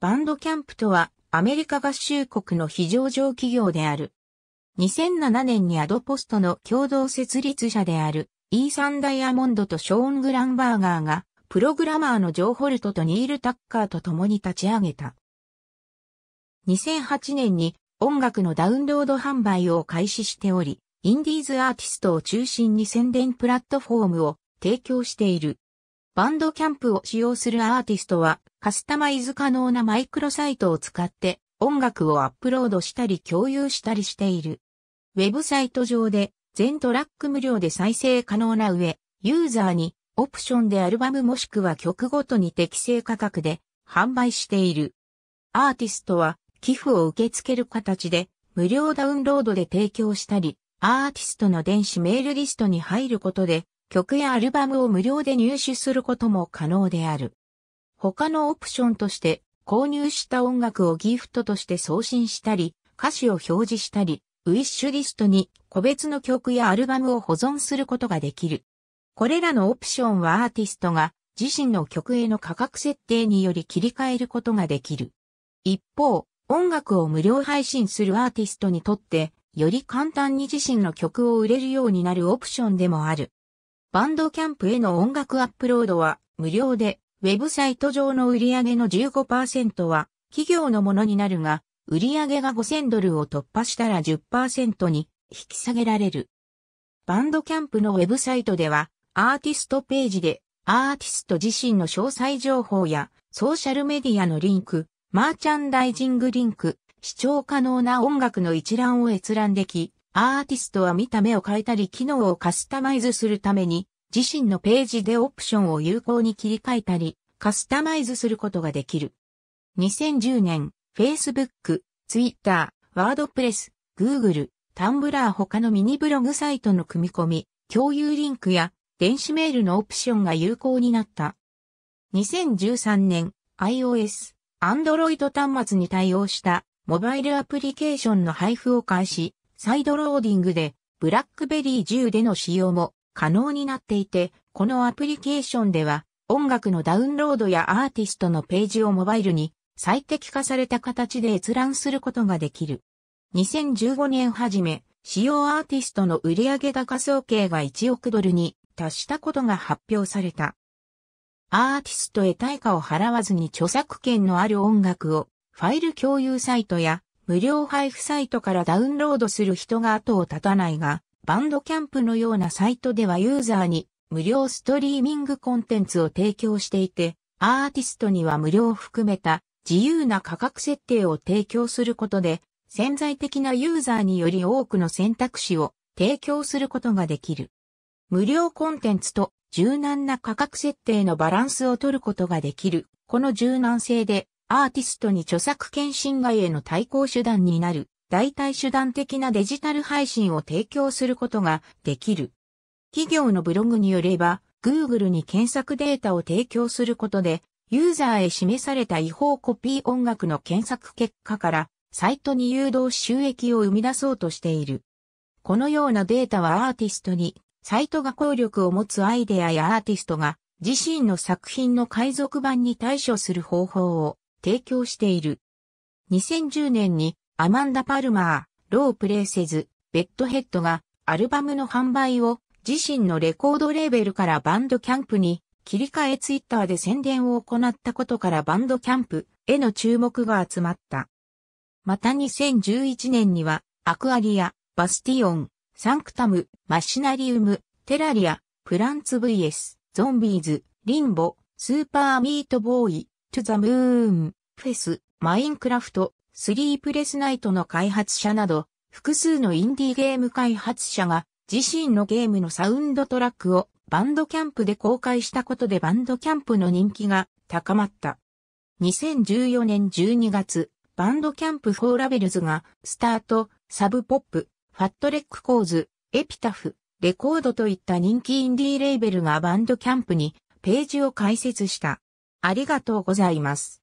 バンドキャンプとはアメリカ合衆国の非上場企業である。2007年にアドポストの共同設立者であるイーサン・ダイヤモンドとショーン・グランバーガーがプログラマーのジョー・ホルトとニール・タッカーと共に立ち上げた。2008年に音楽のダウンロード販売を開始しており、インディーズアーティストを中心に宣伝プラットフォームを提供している。バンドキャンプを使用するアーティストはカスタマイズ可能なマイクロサイトを使って音楽をアップロードしたり共有したりしている。ウェブサイト上で全トラック無料で再生可能な上、ユーザーにオプションでアルバムもしくは曲ごとに適正価格で販売している。アーティストは寄付を受け付ける形で無料ダウンロードで提供したり、アーティストの電子メールリストに入ることで曲やアルバムを無料で入手することも可能である。他のオプションとして購入した音楽をギフトとして送信したり、歌詞を表示したり、ウィッシュリストに個別の曲やアルバムを保存することができる。これらのオプションはアーティストが自身の曲への価格設定により切り替えることができる。一方、音楽を無料配信するアーティストにとって、より簡単に自身の曲を売れるようになるオプションでもある。バンドキャンプへの音楽アップロードは無料で、ウェブサイト上の売上の15%は企業のものになるが、売上が5000ドルを突破したら10%に引き下げられる。バンドキャンプのウェブサイトでは、アーティストページで、アーティスト自身の詳細情報や、ソーシャルメディアのリンク、マーチャンダイジングリンク、視聴可能な音楽の一覧を閲覧でき、アーティストは見た目を変えたり機能をカスタマイズするために、自身のページでオプションを有効に切り替えたり、カスタマイズすることができる。2010年、Facebook、Twitter、WordPress、Google、Tumblr 他のミニブログサイトの組み込み、共有リンクや電子メールのオプションが有効になった。2013年、iOS、Android 端末に対応したモバイルアプリケーションの配布を開始、サイドローディングで、ブラックベリー10での使用も可能になっていて、このアプリケーションでは、音楽のダウンロードやアーティストのページをモバイルに最適化された形で閲覧することができる。2015年初め、使用アーティストの売上高総計が1億ドルに達したことが発表された。アーティストへ対価を払わずに著作権のある音楽をファイル共有サイトや無料配布サイトからダウンロードする人が後を絶たないが、バンドキャンプのようなサイトではユーザーに無料ストリーミングコンテンツを提供していて、アーティストには無料を含めた自由な価格設定を提供することで、潜在的なユーザーにより多くの選択肢を提供することができる。無料コンテンツと柔軟な価格設定のバランスを取ることができる。この柔軟性でアーティストに著作権侵害への対抗手段になる代替手段的なデジタル配信を提供することができる。企業のブログによれば、Google に検索データを提供することで、ユーザーへ示された違法コピー音楽の検索結果からサイトに誘導収益を生み出そうとしている。このようなデータはアーティストにサイトが効力を持つアイデアやアーティストが自身の作品の海賊版に対処する方法を提供している。2010年にアマンダ・パルマー、ロープレイセズ、ベッドヘッドがアルバムの販売を自身のレコードレーベルからバンドキャンプに切り替えツイッターで宣伝を行ったことからバンドキャンプへの注目が集まった。また2011年には Aquaria、 Bastion、 Sanctum、 Machinarium、 Terraria、 Plants VS Zombies、 Limbo、 Super Meat Boy、 To the Moon、 Fez、 Minecraft、 Sleepless Night の開発者など、複数のインディーゲーム開発者が自身のゲームのサウンドトラックをバンドキャンプで公開したことでバンドキャンプの人気が高まった。2014年12月、 Bandcamp for Labels がスタート、 Sub Pop、 Fat Wreck Chords、 Epitaph Records といった人気インディーレーベルがバンドキャンプにページを開設した。ありがとうございます。